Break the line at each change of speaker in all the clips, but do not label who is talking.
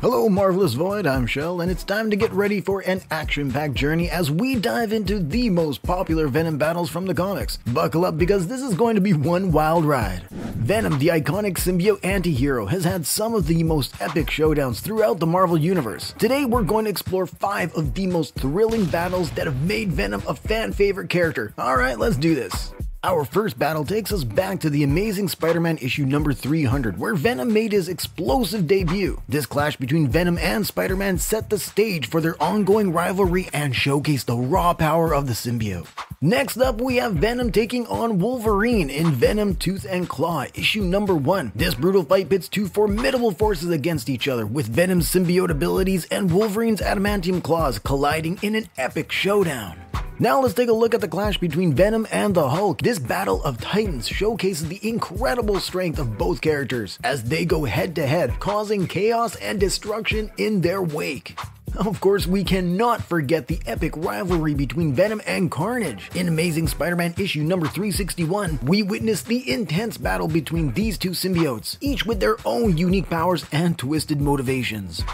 Hello, Marvelous Void, I'm Shell, and it's time to get ready for an action packed journey as we dive into the most popular Venom battles from the comics. Buckle up because this is going to be one wild ride. Venom, the iconic symbiote anti hero, has had some of the most epic showdowns throughout the Marvel Universe. Today, we're going to explore five of the most thrilling battles that have made Venom a fan favorite character. Alright, let's do this. Our first battle takes us back to the Amazing Spider-Man issue number 300, where Venom made his explosive debut. This clash between Venom and Spider-Man set the stage for their ongoing rivalry and showcased the raw power of the symbiote. Next up, we have Venom taking on Wolverine in Venom Tooth and Claw, issue number 1. This brutal fight pits two formidable forces against each other, with Venom's symbiote abilities and Wolverine's adamantium claws colliding in an epic showdown. Now let's take a look at the clash between Venom and the Hulk. This battle of titans showcases the incredible strength of both characters as they go head to head, causing chaos and destruction in their wake. Of course, we cannot forget the epic rivalry between Venom and Carnage. In Amazing Spider-Man issue number 361, we witness the intense battle between these two symbiotes, each with their own unique powers and twisted motivations.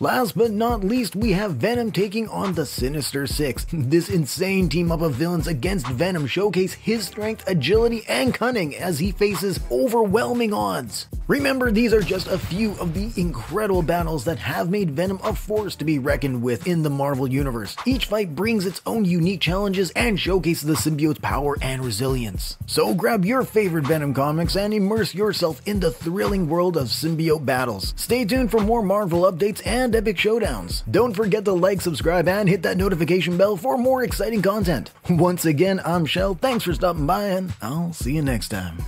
Last but not least, we have Venom taking on the Sinister Six. This insane team up of villains against Venom showcase his strength, agility, and cunning as he faces overwhelming odds. Remember, these are just a few of the incredible battles that have made Venom a force to be reckoned with in the Marvel Universe. Each fight brings its own unique challenges and showcases the symbiote's power and resilience. So grab your favorite Venom comics and immerse yourself in the thrilling world of symbiote battles. Stay tuned for more Marvel updates and epic showdowns. Don't forget to like, subscribe, and hit that notification bell for more exciting content. Once again, I'm Shell. Thanks for stopping by, and I'll see you next time.